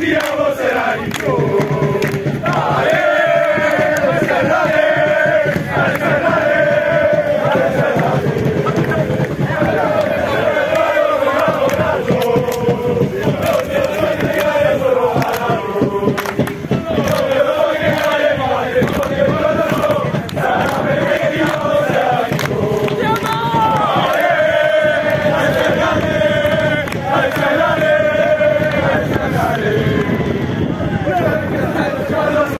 Santiago